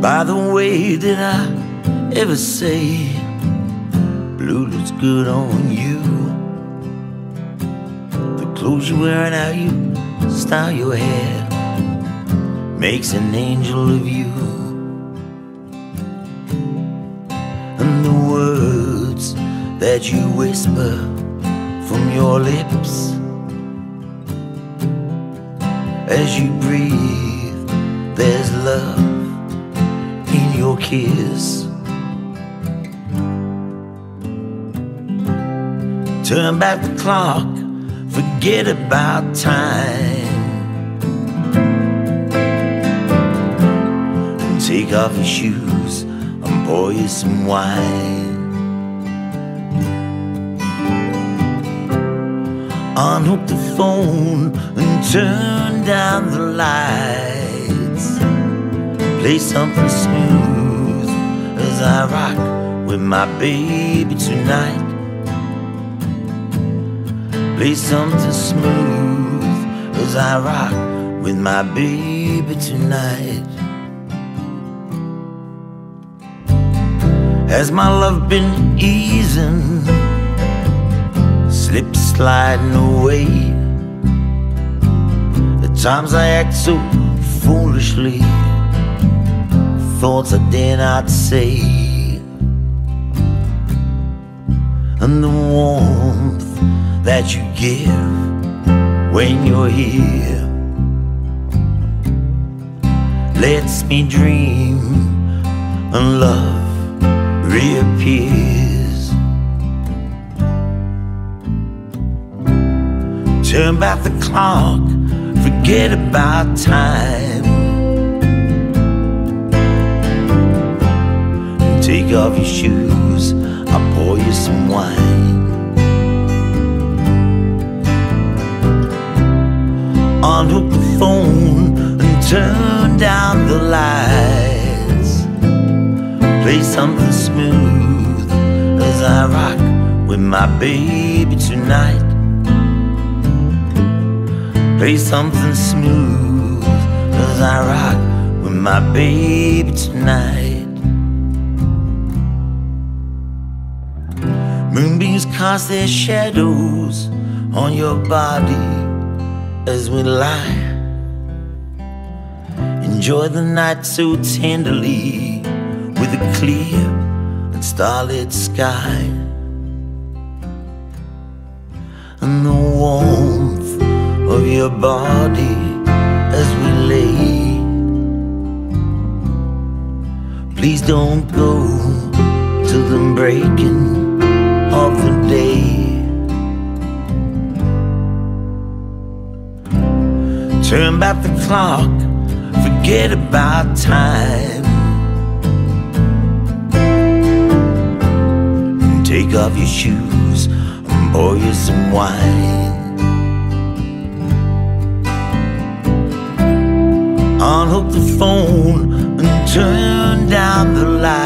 by the way did I ever say blue looks good on you. The clothes you're wearing, how you style your hair, makes an angel of you. And the words that you whisper from your lips as you breathe, there's love kiss. Turn back the clock, forget about time. And take off your shoes and pour you some wine. Unhook the phone and turn down the lights. Play something smooth as I rock with my baby tonight. Play something smooth as I rock with my baby tonight. Has my love been easing? slip sliding away. At times I act so foolishly, thoughts I dare not say. And the warmth that you give when you're here lets me dream and love reappears. Turn back the clock, forget about time. Take off your shoes, I'll pour you some wine. Unhook the phone and turn down the lights. Play something smooth as I rock with my baby tonight. Play something smooth as I rock with my baby tonight. Moonbeams cast their shadows on your body as we lie. Enjoy the night so tenderly with a clear and starlit sky and the warmth of your body as we lay. Please don't go till the breaking of the day. Turn back the clock, forget about time. Take off your shoes and pour you some wine. unhook the phone and turn down the lights.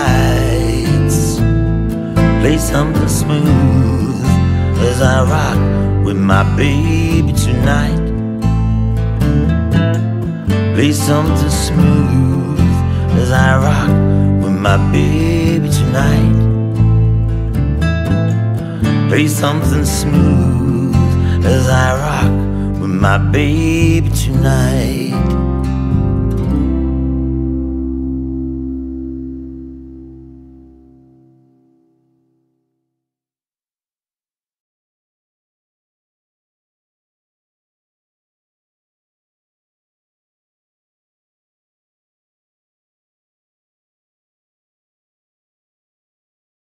Play something smooth as I rock with my baby tonight. Play something smooth as I rock with my baby tonight. Play something smooth as I rock with my baby tonight.